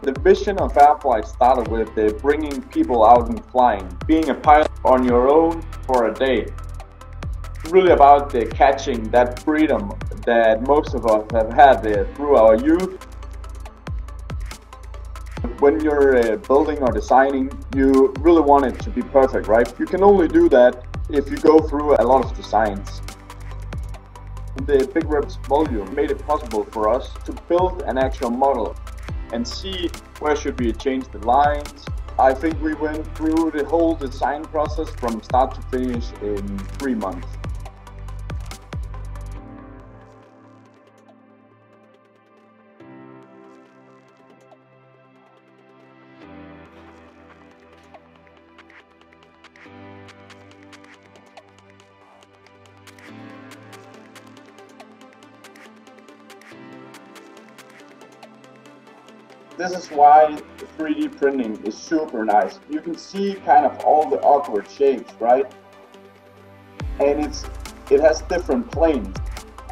The vision of Airflight started with bringing people out and flying, being a pilot on your own for a day. Really about catching that freedom that most of us have had uh, through our youth. When you're uh, building or designing, you really want it to be perfect, right? You can only do that if you go through a lot of designs. The BigRep's volume made it possible for us to build an actual model and see where should we change the lines. I think we went through the whole design process from start to finish in three months. This is why 3D printing is super nice. You can see kind of all the awkward shapes, right? And it's it has different planes.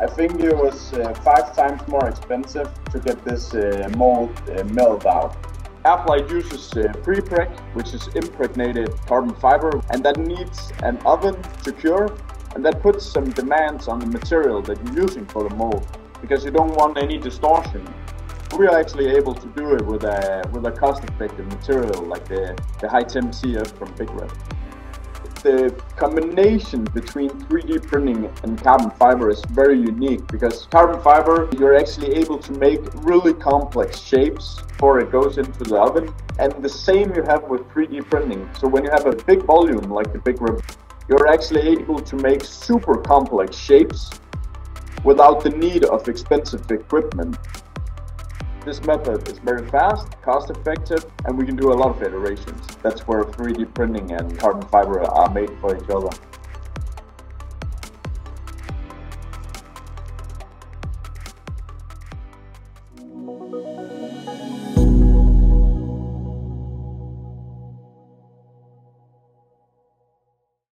I think it was uh, five times more expensive to get this uh, mold uh, milled out. Airflight uses uh, prepreg, which is impregnated carbon fiber, and that needs an oven to cure, and that puts some demands on the material that you're using for the mold, because you don't want any distortion we are actually able to do it with a with a cost-effective material like the, the high-temp CF from BigRep. The combination between 3D printing and carbon fiber is very unique because carbon fiber, you're actually able to make really complex shapes before it goes into the oven. And the same you have with 3D printing. So when you have a big volume like the BigRep, you're actually able to make super complex shapes without the need of expensive equipment. This method is very fast, cost effective, and we can do a lot of iterations. That's where 3D printing and carbon fiber are made for each other.